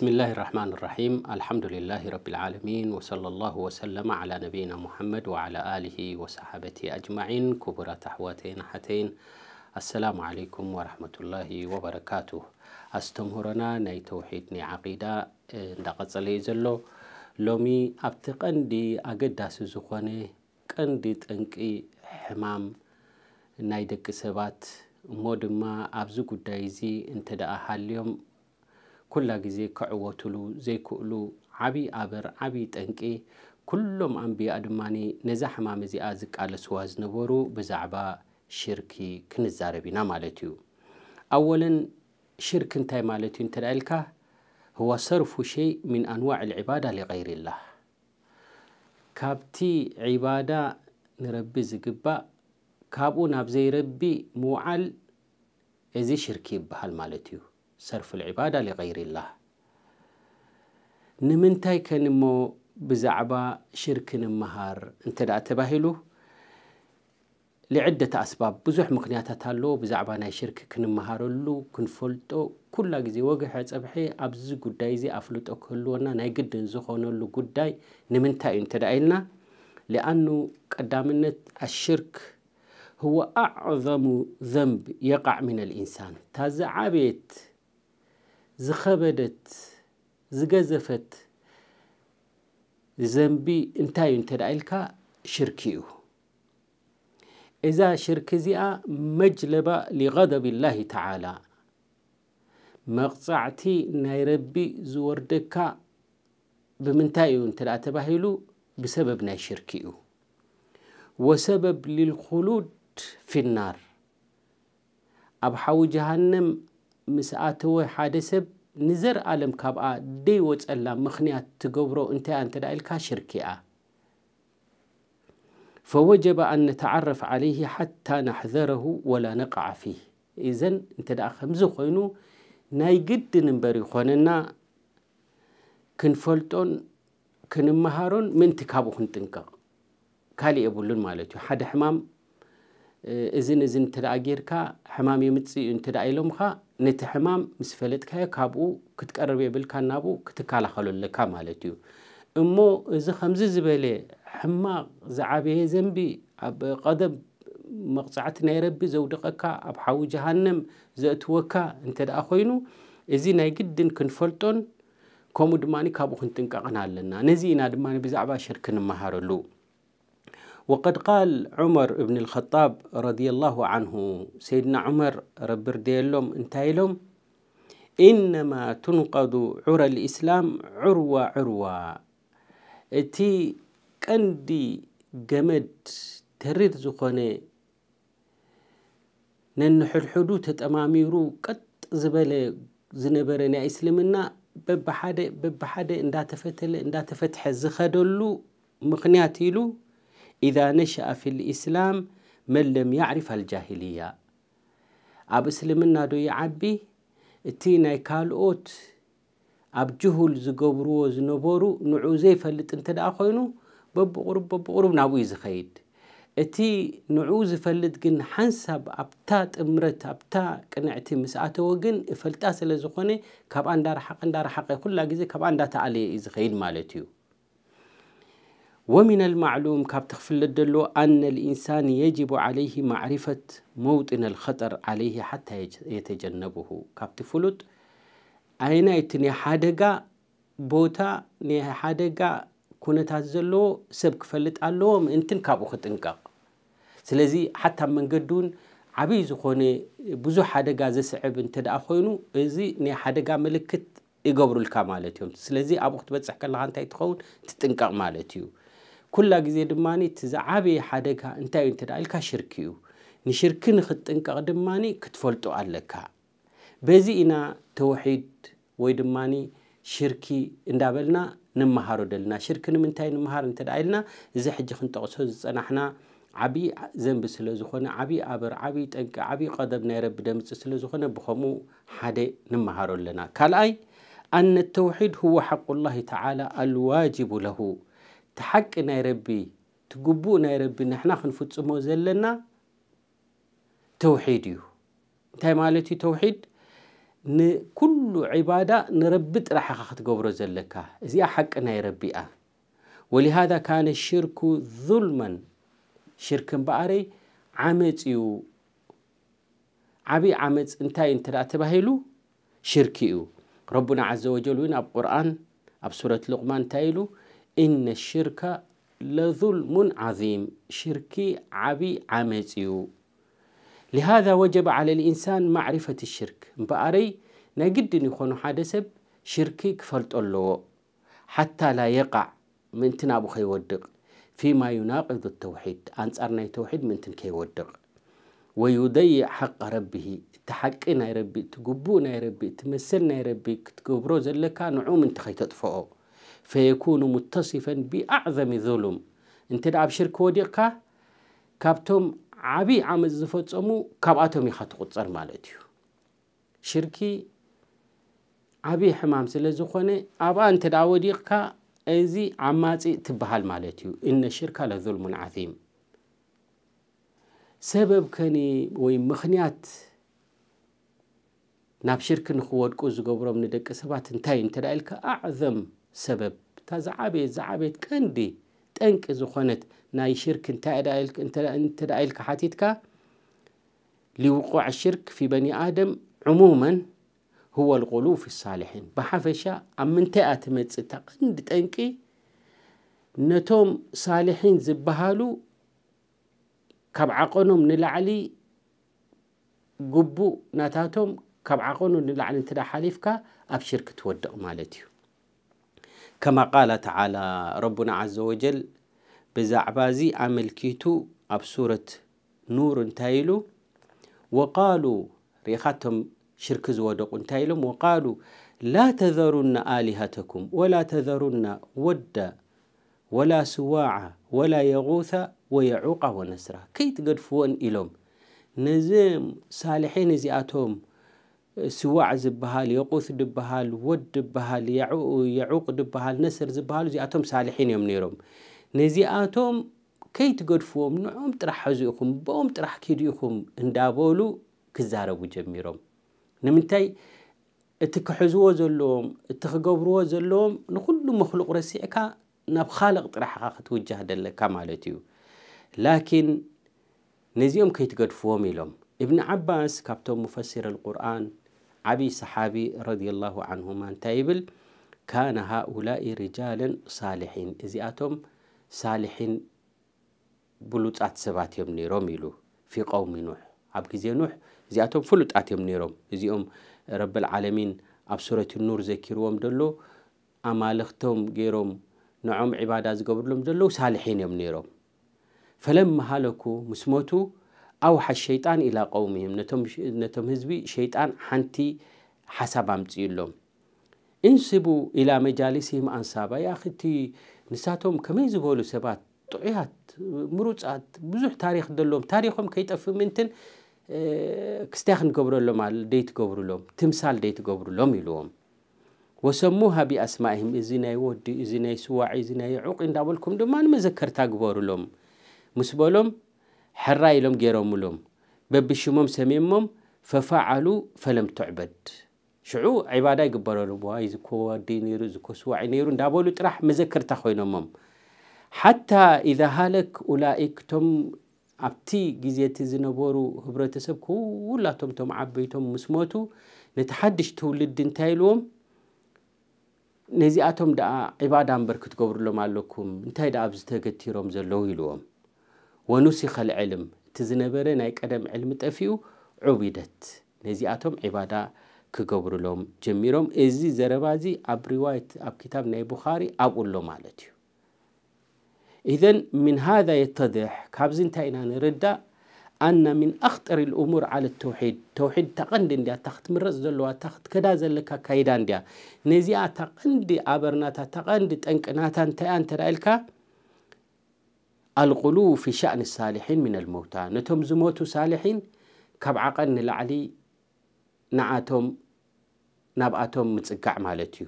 بسم الله الرحمن الرحيم الحمد لله رب العالمين وصلى الله وسلم على نبينا محمد وعلى آله وصحابته أجمعين كبرات أحواتين حتين السلام عليكم ورحمة الله وبركاته أستمهرنا ناي توحيد ني عقيدة እንዳቀጸለ ዘሎ ሎሚ ኣብቲ ቀንዲ ኣገዳሲ ዝኾነ ቀንዲ ጠንቂ ሕማም ናይ ደቂ ሰባት እሞ ድማ ኣብዚ ጉዳይ እዚ እንተ ደኣ ሃልዮም ኩላ ግዜ ክዕወትሉ ዘይክእሉ ዓብዪ ኣበር ዓብዪ ጠንቂ ኩሎም ኣንብያ ድማኒ ነዛ ሕማም እዚኣ ዝቃለስዋ ዝነበሩ ብዛዕባ ሽርኪ ክንዛረብ ኢና ማለት እዩ ኣወለን ሽርክ እንታይ ማለት እዩ እንተ ደኣ ኢልካ هو صرف شيء من أنواع العبادة لغير الله ካብቲ ዒባዳ ንረቢ ዝግባእ ካብኡ ናብ ዘይረቢ ምውዓል እዚ ሽርኪ صرف العبادة لغير الله. نمنتاي كان مو بزعبا شرك مهار انت دا تباهلو؟ لعدة أسباب. بزح مقنياتا تالو بزعبا ناي شرك كنمهارو اللو كنفلتو كل جزي وقح تبحي أبز قداي زي أفلتو كلونا ناي قد نزخون اللو قداي. نمنتاي انت لأنو لأنه الشرك هو أعظم ذنب يقع من الإنسان. تازعابيت زخبدت زجزفت زنبي انتاي انت دعيلك شركيو إذا شركزيا مجلبا لغضب الله تعالى مقصعتي نيربي زوردكا بمنتاي انت دعتبهيلو بسبب ناي شركيو وسبب للخلود في النار أبحاو جهنم ምስኣተወ ሓደ ሰብ ንዘለኣለም ካብኣ ደይወፀላ ምኽንያት ትገብሮ እንታያ እንተዳ ኢልካ ሽርክ እያ ፈወጀበ ኣን ነተዓረፍ ዓለይህ ሓታ ናሕዘረሁ ወላ ነቕዓ ፊህ እዘን እንተ ደኣ ከምዚ ኮይኑ ናይ ግድን እምበር ይኮነና ክንፈልጦን ክንመሃሮን ምእንቲ ካብኡ ክንጥንቀቕ ካልእ የብሉን ማለት እዩ ሓደ ሕማም እዝን እዝን እንተደኣ ጌርካ ሕማም የምፅእ እዩ እንተዳ ኢሎምካ ነቲ ሕማም ምስ ፈለጥካዮ ካብኡ ክትቀርብ የብልካ ናብኡ ክትከላኸለለካ ማለት እዩ እሞ እዚ ከምዚ ዝበለ ሕማቕ ዝዓበየ ዘንቢ ኣብ ቀደም መቕፃዕቲ ናይ ረቢ ዘውድቐካ ኣብ ሓዊ ጀሃንም ዘእትወካ እንተ ደኣ ኮይኑ እዚ ናይ ግድን ክንፈልጦን ከምኡ ድማ ካብኡ ክንጥንቀቕን ኣለና ነዚ ኢና ድማ ብዛዕባ ሽርክ ንመሃረሉ وقد قال عمر بن الخطاب رضي الله عنه سيدنا عمر رب رديلهم انتايلهم إنما تنقض عرى الإسلام عروة عروة እቲ ቀንዲ ገመድ ተሪር ዝኾነ ነንሕድሕዱ ተጠማሚሩ ቀጥ ዝበለ ዝነበረ ናይ እስልምና በብሓደ በብሓደ እንዳተፈተለ እንዳተፈትሐ ዝኸደሉ ምክንያት ኢሉ ኢዛ ነሸአ ፊ ልእስላም መን ለም ያዕሪፍ አልጃሂልያ ኣብ እስልምና ዶ ይዓቢ እቲ ናይ ካልኦት ኣብ ጅሁል ዝገብርዎ ዝነበሩ ንዑ ዘይፈልጥ እንተ ደኣ ኮይኑ በብቁሩብ በብቁሩብ ናብኡ እዩ ዝኸይድ እቲ ንዑ ዝፈልጥ ግን ሓንሳብ ኣብታ ጥምረት ኣብታ ቅንዕቲ ምስኣተወ ግን እፈልጣ ስለ ዝኾነ ካብኣ እንዳረሓቐ እንዳረሓቐ ኩላ ግዜ ካብኣ እንዳተኣለየ እዩ ዝኸይድ ማለት እዩ ومن المعلوم كاب تخفل أن الإنسان يجب عليه معرفة موطن الخطر عليه حتى يتجنبه. كاب تفلط أين يتني حادقة بوتا ني حادقة كونت هزلو سب كفلت ألوم إنتن كابو خطنقاق سلزي حتى من قدون عبي زخوني بزو حادقة زسعب انتدأ خوينو إزي ني حادقة ملكت يقبرو الكامالتيوم. سلزي أبو خطبت سحكا لها انتهي تخون تتنقاق مالتيو. ኩላ ግዜ ድማኒ እቲ ዝዓበየ ሓደጋ እንታይ እዩ እንተ ደኣ ኢልካ ሽርኪ እዩ ንሽርኪ ንክትጥንቀቕ ድማኒ ክትፈልጦ ኣለካ በዚ ኢና ተውሒድ ወይ ድማኒ ሽርኪ እንዳበልና ንምሃሮ ደለና ሽርኪ ንምንታይ ንምሃር እንተ ደኣ ኢልና እዚ ሕጂ ክንጠቕሶ ዝፀናሕና ዓብዪ ዘንቢ ስለ ዝኾነ ዓብዪ ኣበር ዓብዪ ጠንቂ ዓብዪ ቀደብ ናይ ረቢ ደምፅእ ስለ ዝኾነ ብከምኡ ሓደ ንምሃሮ ኣለና ካልኣይ ኣነ ተውሒድ ህወ ሓቁ ላሂ ተዓላ አልዋጅቡ ለሁ تحق ناي ربي تقبو ناي ربي نحنا خنفتصمو زلنا توحيد يو. انتاي مالتي توحيد نكل عبادة نربت راح خاخت قبر زلكا زي حق ناي ربي آه ولهذا كان الشرك ظلما شرك باري عمت يو عبي عمت انتاي انتلا تبهيلو شركي يو ربنا عز وجل وين اب قرآن اب سورة لقمان تايلو إن الشرك لظلم عظيم. شركي عبي عمزيو لهذا وجب على الإنسان معرفة الشرك. بأري نجد أن نخون حادسب شركي كفلت الله حتى لا يقع من تنابو خيودق فيما يناقض التوحيد. أنت أرنا التوحيد من تنكيودق ويضيع حق ربه. تحقنا يا ربي تقبونا يا ربي تمثلنا ربي كتقبرو زلكا نعوم انت خيتطفئو فيكون متصفا بأعظم ظلم. انت دعا بشرك وديقك كابتم عبي عمل زفتصمو كاباتهم يخطقصر مالتيو شركي عبي حمام سلزخونه ابا انت دعا وديقك ازي عماصي تبهال مالتيو إن الشرك لظلم عظيم. سبب كني وي مخنيات ناب شرك نخوض قوز قبرم ندك سبات انتاين انت أعظم سبب تا زعبي كندي تنك زخونت ناي شرك انت دايلك انت انت دايلك حاتيتك لوقوع الشرك في بني آدم عموما هو الغلو في الصالحين بحفشا أم من تأت متسطة قند تنكي نتوم صالحين زبهالو كبعقونهم نلعلي قبو ناتاتهم كب عقونهم نلعلي انتدى حليفك أبشرك تودق مالتيو كما قال تعالى ربنا عز وجل بزعبازي زي عملكيቱ ኣብ ሱረት ኑር እንታይ ኢሉ ወቃሉ ሪኢኻቶም ሽርክ ዝወደቁ እንታይ ኢሎም ወቃሉ ላ ተዘሩና ኣሊሃተኩም ወላ ተዘሩና ወዳ ወላ ስዋዓ ወላ የغث ወየዑቃ ወነስራ ከይትገድፍዎን ኢሎም ነዞም ሳልሒን እዚኣቶም ስዋዕ ዝበሃል የቁት ድበሃል ወድ ድበሃል የዑቅ ድበሃል ነስር ዝበሃሉ እዚኣቶም ሳልሒን እዮም ነይሮም ነዚኣቶም ከይትገድፍዎም ንዖም ጥራሕ ሕዙ ኢኹም ብኦም ጥራሕ ኪዱ ኢኹም እንዳበሉ ክዛረቡ ጀሚሮም ንምንታይ እቲ ክሕዝዎ ዘለዎም እቲ ክገብርዎ ዘለዎም ንኩሉ መክሉቅ ረሲዕካ ናብ ካልቕ ጥራሕኻ ክትውጃህ ደለካ ማለት እዩ ላኪን ነዚኦም ከይትገድፍዎም ኢሎም እብኒ ዓባስ ካብቶም ሙፈሲር ልቁርኣን ዓብዪ ሰሓቢ ረድ ላሁ ዓንሁማ እንታይ ይብል ካነ ሃኡላኢ ርጃለን ሳልሒን እዚኣቶም ሳልሒን ብሉፃት ሰባት እዮም ነይሮም ኢሉ ፊ ቀውሚ ኑሕ ኣብ ግዜ ኑሕ እዚኣቶም ፍሉጣት እዮም ነይሮም እዚኦም ረብልዓለሚን ኣብ ሱረት ኑር ዘኪርዎም ዘሎ ኣማልኽቶም ገይሮም ንዖም ዒባዳ ዝገብርሎም ዘለዉ ሳልሒን እዮም ነይሮም ፈለማ ሃለኩ ምስ ሞቱ أوحى الشيطان إلى قومهم. نتم نتم هزبي شيطان حنتي حسب أمتيلهم. انسبوا إلى مجالسهم أنسابا. يا أختي نساتهم كما يزبولوا سبات؟ طعيات مروجات بزح تاريخ دلهم. تاريخهم كيطف منتن آه، كستاخن قبرلهم على ديت قبرلهم تمثال ديت قبرلهم يلوهم وسموها بأسمائهم إذناي ودي إذناي سواع إذناي عوق. إن دابلكم دمان مذكر تاقبور لهم مسبولهم ሕራ ኢሎም ገይሮምሎም በቢሽሞም ሰሜሞም ፈፋዓሉ ፈለም ትዕበድ። ሽዑ ዒባዳ ይግበረሉ ዋይ ዝኮ ወዲ ነይሩ ዝኮ ስዋዒ ነይሩ እንዳበሉ ጥራሕ መዘከርታ ኮይኖሞም ሓታ ኢዛ ሃለክ ኡላኢክ ቶም ኣብቲ ግዜቲ ዝነበሩ ህብረተሰብ ኩላቶም ቶም ዓበይቶም ምስ ሞቱ ነቲ ሓድሽ ትውልዲ እንታይ ኢልዎም? ነዚኣቶም ደኣ ዒባዳ እምበር ክትገብሩሎም ኣለኩም። እንታይ ደኣ ብዝተገቲሮም ዘለዉ ኢልዎም ونسخ العلم تزنبرة نايك أدم علم تفيو عبدت نزياتهم عبادة كقبر لهم جميرهم إزي زربازي أب رواية أب كتاب ناي بخاري أب اللهم عالتيو إذن من هذا يتضح كابزين تاينا نردى أن من أخطر الأمور على التوحيد توحيد تقندن ديا تخت مرز دلوا تخت كدا زلكا كايدان ديا نزياتا قندي أبرناتا تقندي تنكناتا تيان ترعيلكا ኢልካ ኣልቁሉ ፊ ሻእኒ ሳልሒን ምን ልመውታ ነቶም ዝሞቱ ሳልሒን ካብ ዓቐን ንላዕሊ ንዓቶም ናብኣቶም ምፅጋዕ ማለት እዩ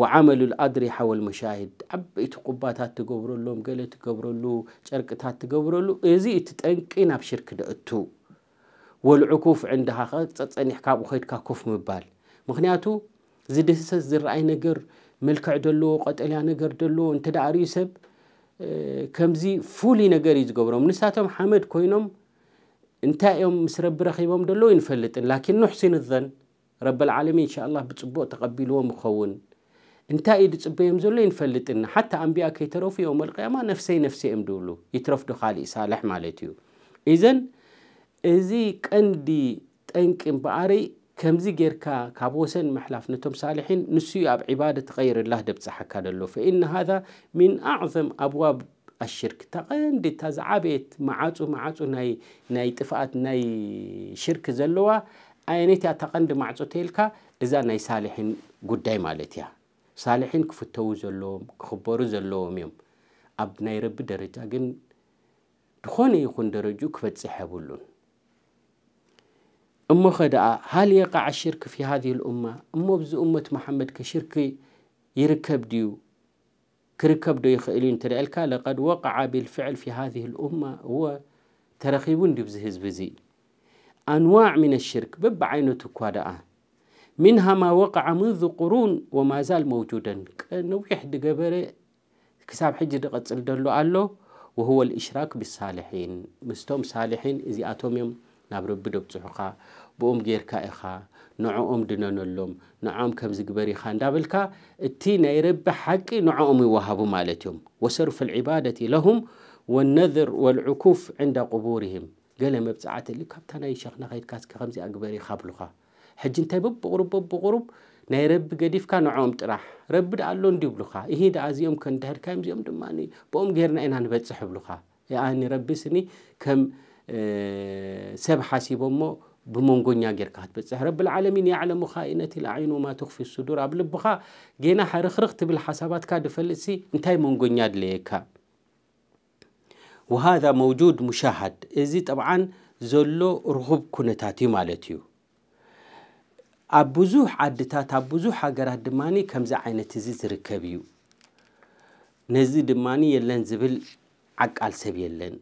ወዓመሉ ልኣድሪሓ ወልመሻሂድ ዓበይቲ ቁባታት ትገብረሎም ገለ ትገብረሉ ጨርቅታት ትገብረሉ እዚ እቲ ጠንቂ ናብ ሽርክ ደእቱ ወልዑኩፍ ዕንድኻ ፀፀኒሕ ካብኡ ከይድካ ኮፍ ምባል ምክንያቱ ዝድህሰት ዝረኣይ ነገር መልክዕ ዘለዎ ቀጠልያ ነገር ዘለዎ እንተ ዳኣርዩ ሰብ ከምዚ ፍሉይ ነገር እዩ ዝገብሮም ንሳቶም ሓመድ ኮይኖም እንታይ እዮም ምስ ረቢ ረኺቦም ደለዉ ይንፈልጥን ላኪን ንሕሲን ዘን ረብልዓለሚን እንሻ ላ ብፅቡቅ ተቐቢልዎም ይኸውን እንታይ እዩ ድፅበዮም ዘሎ ይንፈልጥና ሓታ ኣንቢያ ከይተረፉ ዮም ልቅያማ ነፍሰይ ነፍሰይ እዮም ድብሉ ይትረፍዶ ካሊእ ሳልሕ ማለት እዩ እዘን እዚ ቀንዲ ጠንቂ እምበኣሪ ከምዚ ጌርካ ካብ ወሰን ምሕላፍ ነቶም ሳልሒን ንስኡ ኣብ ዒባደ ተቐይርላህ ደብፅሓካ ደሎ ፈኢነ ሃذ ምን ኣዕظም ኣብዋብ ኣሽርክ ተቐንዲ እታ ዝዓበየት መዓፁ መዓፁ ናይ ጥፍኣት ናይ ሽርክ ዘለዋ ኣይነት እያ ተቐንዲ ማዕፆ ተይልካ እዛ ናይ ሳልሒን ጉዳይ ማለት እያ ሳልሒን ክፍተዉ ዘለዎም ክኽበሩ ዘለዎም እዮም ኣብ ናይ ረቢ ደረጃ ግን ድኾነ ይኹን ደረጅኡ ክበፅሕ የብሉን أما خدعة هل يقع الشرك في هذه الأمة؟ أما بز أمة محمد كشرك يركب ديو كركب ديو يخيلين ترألك؟ لقد وقع بالفعل في هذه الأمة هو ترخيبون دي بزهز بزي. أنواع من الشرك بب عينة منها ما وقع منذ قرون وما زال موجودا. نويح دقبري كساب حجي دقت له وهو الإشراك بالصالحين. مستوم صالحين إذا أتوميوم نابرو بدو بتحقا بوم غير كايخا نعوم دنانولوم نعوم كم زقبري خان. دابلكا إتي نيرب حقي نعوم يوهبو مالتهم وصرف العبادة لهم والنذر والعكوف عند قبورهم. قال ما بتعات اللي كابتن أي شيخ نغيد كاسك خمزي اكبري خابلوخا. حج انت بغرب بغرب نيرب قديف كان نعوم تراح رب دا اللون دي بلوخا اهيد زيوم كان دهر كامزيوم دماني. بوم غيرنا أنا نبتسح بلوخا يعني ربي سني كم أه سبحة بمونغونيا جيركات بتصح رب العالمين يعلم خائنة العين وما تخفي الصدور قبل بخا جينا حرخرخت بالحسابات كاد فلسي انتاي مونغونيا دليكا وهذا موجود مشاهد ازي طبعا زلو رغب كونتاتي مالتيو أبوزوح عدتات أبوزوح أقرأ دماني كم عينة زيز ركبيو نزيد دماني يلن زبل عقال سبيل لن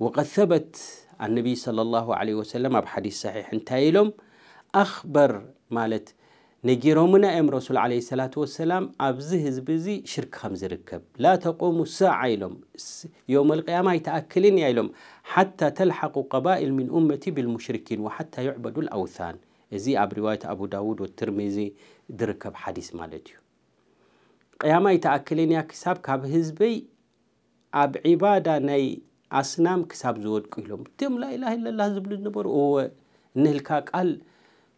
وقد ثبت النبي صلى الله عليه وسلم أب حديث صحيح. انتايلهم أخبر مالت نجيرومنا أم رسول عليه الصلاة والسلام أبزه هزبزي شرك خمز ركب لا تقوم الساعة إلهم. يوم القيامة يتأكلين إلهم حتى تلحق قبائل من أمتي بالمشركين وحتى يعبدوا الأوثان. إذي أب رواية أبو داود والترمذي دركب حديث مالتيو قيامة يتأكلين يا كساب كاب هزبي. أب عبادة ني أسنام كساب زود كيلوم تيم لا إله إلا الله زبل نبور أو نهلكا قال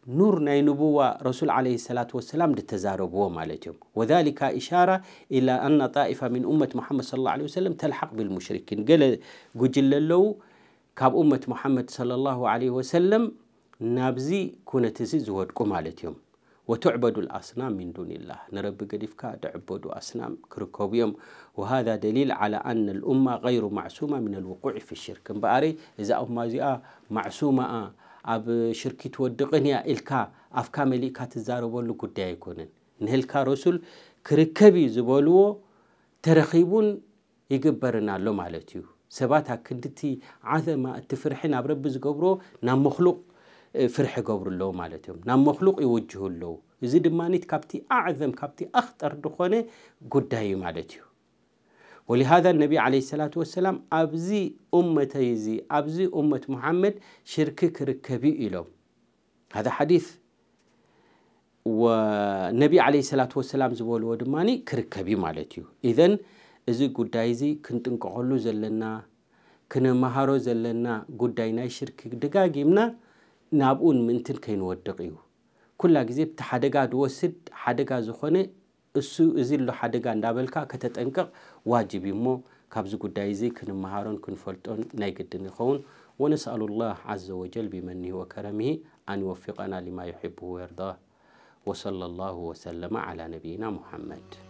نور ناي نبوة رسول عليه الصلاة والسلام لتزارب تزاربوه مالتهم وذلك إشارة إلى أن طائفة من أمة محمد صلى الله عليه وسلم تلحق بالمشركين قال قجل لو كاب أمة محمد صلى الله عليه وسلم نابزي كونتزي زود كمالتهم وتعبد الأصنام من دون الله. نرب قدفك تعبد أصنام كركوبيوم وهذا دليل على أن الأمة غير معصومة من الوقوع في الشرك. بأري إذا أمة آه، زئة معصومة آه، أب شركة ودقنيا إلكا أفكا مليكا تزاربولو قد يكونن. نهلካ ረሱል ክርከብ እዩ ዝበልዎ ተረኺቡን ይግበርና ኣሎ ማለት እዩ ሰባት ኣብ ክንድቲ ዓዘማ እቲ ፍርሒ ናብ ረቢ ዝገብሮ ናብ መክሉቕ ፍርሒ ገብሩ ኣለዉ ማለት እዮም። ናብ መክሉቕ ይውጅሁ ኣለዉ እዚ ድማኒት ካብቲ ኣዕዘም ካብቲ ኣኽጠር ድኾነ ጉዳይ እዩ ማለት እዩ። ወሊሃذ ነቢ ዓለ ሰላት ወሰላም ኣብዚ እመተይ እዚ ኣብዚ እመት ሙሓመድ ሽርክ ክርከብ ኢሎም። ሃذ ሓዲث ነቢ ዓለ ሰላት ወሰላም ዝበልዎ ድማኒ ክርከብ ማለት እዩ። ኢዘን እዚ ጉዳይ እዚ ክንጥንቀቐሉ ዘለና ክንመሃሮ ዘለና ጉዳይ ናይ ሽርክ ደጋጊምና ናብኡን ምእንትን ከይንወድቕ እዩ ኩላ ግዜ ብቲ ሓደጋ ድወስድ ሓደጋ ዝኾነ እሱ እዚ ሎ ሓደጋ እንዳበልካ ከተጠንቀቕ ዋጅብ እዩ እሞ ካብዚ ጉዳይ እዚ ክንመሃሮን ክንፈልጦን ናይ ግድን ይኸውን ونسأل الله عز وجل بمنه وكرمه أن يوفقنا لما يحبه ويرضاه وصلى الله وسلم على نبينا محمد